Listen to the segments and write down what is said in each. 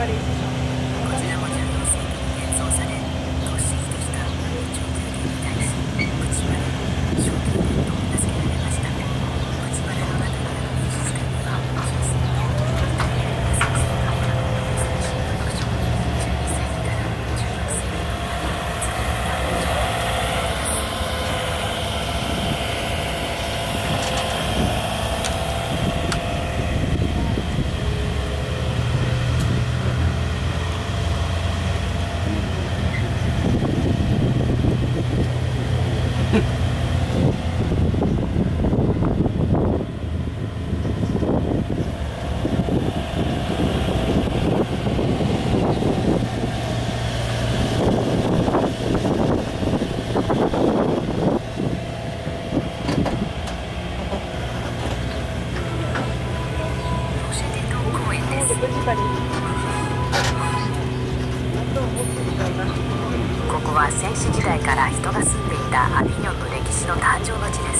París. ここは戦士時代から人が住んでいたアビニョンの歴史の誕生の地です。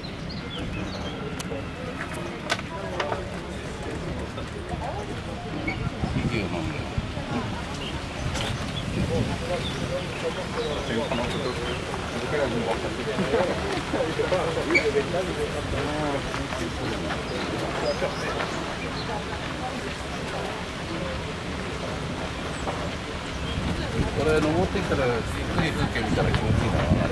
これ登ってきたら低い風景見たら気持ちいいな。